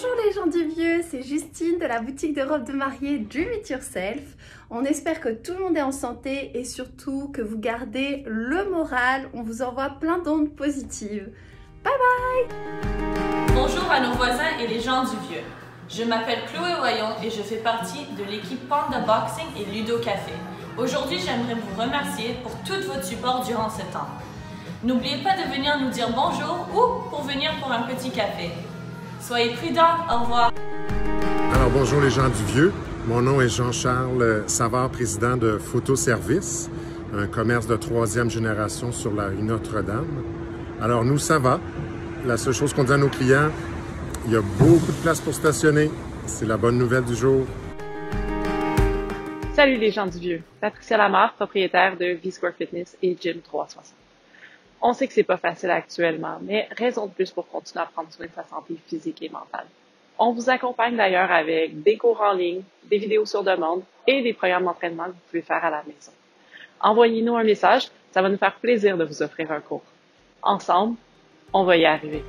Bonjour les gens du vieux, c'est Justine de la boutique de robes de mariée Dream It Yourself. On espère que tout le monde est en santé et surtout que vous gardez le moral. On vous envoie plein d'ondes positives. Bye bye Bonjour à nos voisins et les gens du vieux. Je m'appelle Chloé Royon et je fais partie de l'équipe Panda Boxing et Ludo Café. Aujourd'hui, j'aimerais vous remercier pour tout votre support durant ce temps. N'oubliez pas de venir nous dire bonjour ou pour venir pour un petit café. Soyez prudents, au revoir. Alors bonjour les gens du Vieux. Mon nom est Jean-Charles Savard, président de Photoservice, un commerce de troisième génération sur la rue Notre-Dame. Alors nous, ça va. La seule chose qu'on dit à nos clients, il y a beaucoup de place pour stationner. C'est la bonne nouvelle du jour. Salut les gens du vieux. Patricia Lamarre, propriétaire de V-Square Fitness et Gym 360. On sait que c'est pas facile actuellement, mais raison de plus pour continuer à prendre soin de sa santé physique et mentale. On vous accompagne d'ailleurs avec des cours en ligne, des vidéos sur demande et des programmes d'entraînement que vous pouvez faire à la maison. Envoyez-nous un message, ça va nous faire plaisir de vous offrir un cours. Ensemble, on va y arriver.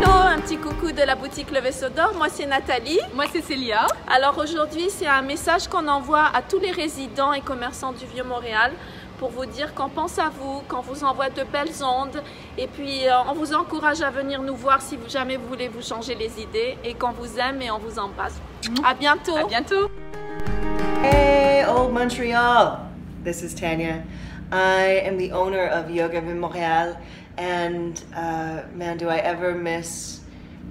Hello, un petit coucou de la boutique Le Vaisseau d'Or. Moi, c'est Nathalie. Moi, c'est Célia. Alors aujourd'hui, c'est un message qu'on envoie à tous les résidents et commerçants du Vieux-Montréal pour vous dire qu'on pense à vous, qu'on vous envoie de belles ondes et puis euh, on vous encourage à venir nous voir si jamais vous voulez vous changer les idées et qu'on vous aime et on vous embrasse. À bientôt. À bientôt. Hey, old Montreal. This is Tanya. I am the owner of Yoga Vieux Montréal and uh, man, do I ever miss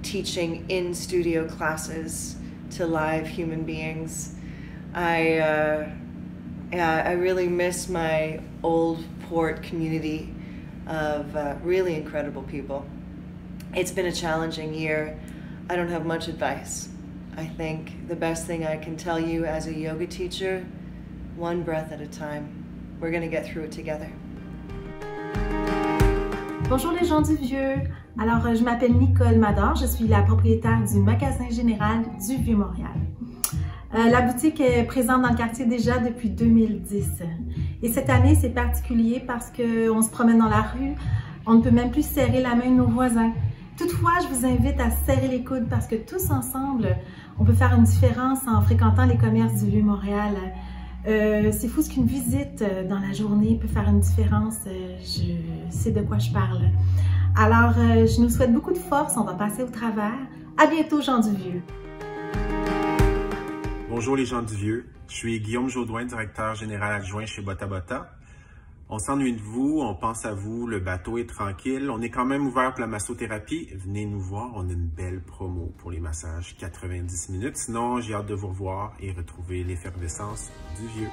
teaching in studio classes to live human beings. I uh, yeah, I really miss my old port community of uh, really incredible people. It's been a challenging year. I don't have much advice. I think the best thing I can tell you as a yoga teacher, one breath at a time. We're going to get through it together. Bonjour les gens du vieux. Alors, je m'appelle Nicole Mador, je suis la propriétaire du magasin général du Vieux-Montréal. Euh, la boutique est présente dans le quartier déjà depuis 2010. Et cette année, c'est particulier parce qu'on se promène dans la rue, on ne peut même plus serrer la main de nos voisins. Toutefois, je vous invite à serrer les coudes parce que tous ensemble, on peut faire une différence en fréquentant les commerces du Vieux-Montréal. Euh, c'est fou ce qu'une visite euh, dans la journée peut faire une différence. Je sais de quoi je parle. Alors, je nous souhaite beaucoup de force. On va passer au travers. À bientôt, gens du Vieux. Bonjour les gens du Vieux. Je suis Guillaume Jaudoin, directeur général adjoint chez Bota Bota. On s'ennuie de vous, on pense à vous, le bateau est tranquille. On est quand même ouvert pour la massothérapie. Venez nous voir, on a une belle promo pour les massages, 90 minutes. Sinon, j'ai hâte de vous revoir et retrouver l'effervescence du vieux.